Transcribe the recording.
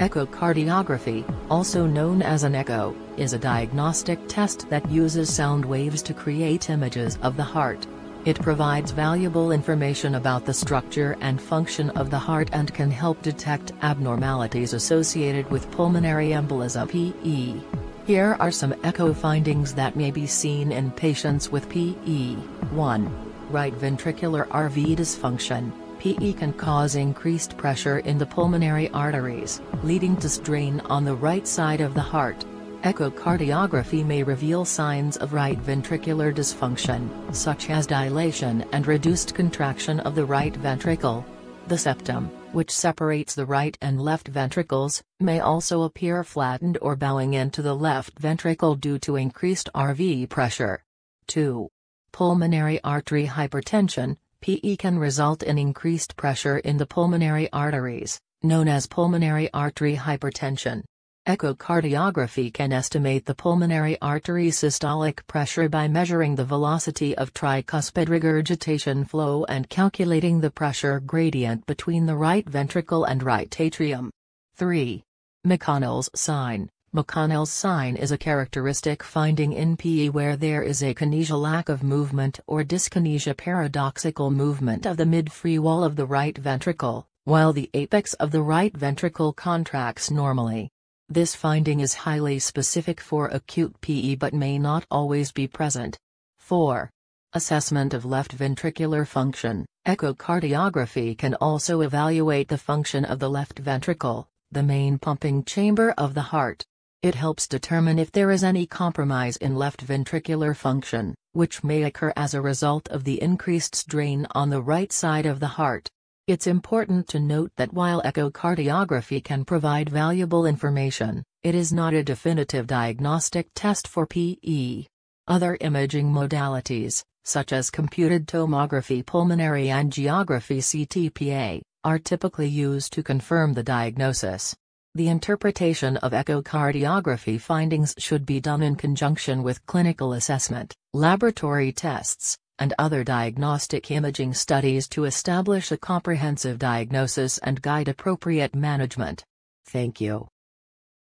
Echocardiography, also known as an echo, is a diagnostic test that uses sound waves to create images of the heart. It provides valuable information about the structure and function of the heart and can help detect abnormalities associated with pulmonary embolism PE. Here are some echo findings that may be seen in patients with PE. 1. Right ventricular RV dysfunction. PE can cause increased pressure in the pulmonary arteries, leading to strain on the right side of the heart. Echocardiography may reveal signs of right ventricular dysfunction, such as dilation and reduced contraction of the right ventricle. The septum, which separates the right and left ventricles, may also appear flattened or bowing into the left ventricle due to increased RV pressure. 2. Pulmonary artery hypertension, PE can result in increased pressure in the pulmonary arteries, known as pulmonary artery hypertension. Echocardiography can estimate the pulmonary artery systolic pressure by measuring the velocity of tricuspid regurgitation flow and calculating the pressure gradient between the right ventricle and right atrium. 3. McConnell's sign McConnell's sign is a characteristic finding in PE where there is akinesia lack of movement or dyskinesia paradoxical movement of the mid-free wall of the right ventricle, while the apex of the right ventricle contracts normally. This finding is highly specific for acute PE but may not always be present. 4. Assessment of left ventricular function. Echocardiography can also evaluate the function of the left ventricle, the main pumping chamber of the heart. It helps determine if there is any compromise in left ventricular function, which may occur as a result of the increased strain on the right side of the heart. It's important to note that while echocardiography can provide valuable information, it is not a definitive diagnostic test for PE. Other imaging modalities, such as computed tomography pulmonary angiography CTPA, are typically used to confirm the diagnosis. The interpretation of echocardiography findings should be done in conjunction with clinical assessment, laboratory tests, and other diagnostic imaging studies to establish a comprehensive diagnosis and guide appropriate management. Thank you.